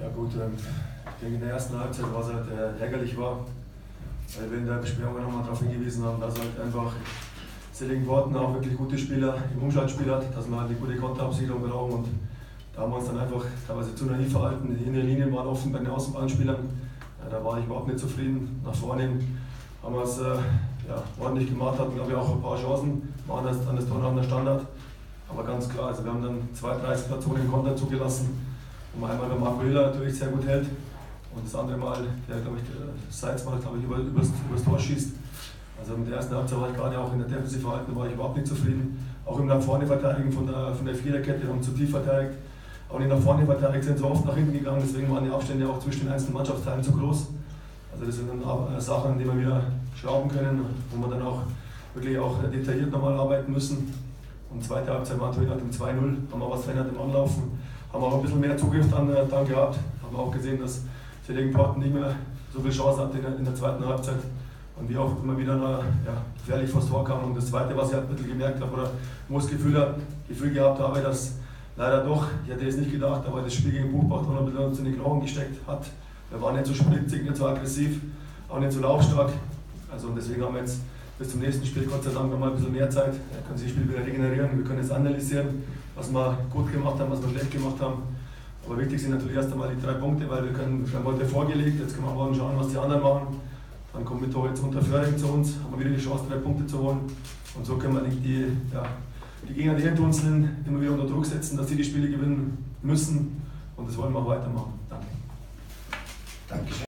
Ja gut, ähm, ich denke in der ersten Halbzeit, was halt äh, ärgerlich war, weil wir in der Besprechung nochmal darauf hingewiesen haben, dass halt einfach Selling Worten auch wirklich gute Spieler im Umschaltspiel hat, dass wir halt eine gute Konterabsicherung brauchen und da haben wir uns dann einfach teilweise zu naiv verhalten. Die innere Linien waren offen bei den Außenbahnspielern. Ja, da war ich überhaupt nicht zufrieden. Nach vorne haben wir es äh, ja, ordentlich gemacht, hatten glaube ich auch ein paar Chancen, waren das, an das Tor nach der Standard. Aber ganz klar, also wir haben dann zwei, drei Situationen Konter zugelassen, wo man einmal der Marco Hiller natürlich sehr gut hält und das andere Mal, der glaube ich, der Salzmann, glaube ich, über, übers, übers Tor schießt. Also mit der ersten Halbzeit war ich gerade auch in der Defensive Verhalten war ich überhaupt nicht zufrieden. Auch im nach vorne verteidigen von der, von der Viererkette, haben zu tief verteidigt. Auch nicht nach vorne verteidigt, sind so oft nach hinten gegangen, deswegen waren die Abstände auch zwischen den einzelnen Mannschaftsteilen zu groß. Also das sind dann äh, Sachen, an denen wir wieder schrauben können, wo wir dann auch wirklich auch detailliert nochmal arbeiten müssen. Und zweite Halbzeit war natürlich nach dem 2-0, haben wir was verändert im Anlaufen, haben auch ein bisschen mehr Zugriff dann, äh, dann gehabt, haben auch gesehen, dass Porten nicht mehr so viel Chance hatte in der, in der zweiten Halbzeit und wir auch immer wieder na, ja, gefährlich vors Tor kamen. Und das Zweite, was ich halt ein bisschen gemerkt habe, oder wo ich das Gefühl, Gefühl gehabt habe, dass leider doch, ich hätte es nicht gedacht, aber das Spiel gegen Buchbach noch ein bisschen in die Knochen gesteckt hat. Wir waren nicht so spritzig, nicht so aggressiv, auch nicht so laufstark. Also deswegen haben wir jetzt bis zum nächsten Spiel Gott sei Dank noch mal ein bisschen mehr Zeit. Da können sich das Spiel wieder regenerieren. Wir können jetzt analysieren, was wir gut gemacht haben, was wir schlecht gemacht haben. Aber wichtig sind natürlich erst einmal die drei Punkte, weil wir, können, wir haben heute vorgelegt, jetzt können wir morgen schauen, was die anderen machen. Dann kommt mit jetzt unter Föhring zu uns, haben wir wieder die Chance, drei Punkte zu holen. Und so können wir die, ja, die Gegner, die hinter uns sind, immer wieder unter Druck setzen, dass sie die Spiele gewinnen müssen. Und das wollen wir auch weitermachen. Danke. Dankeschön.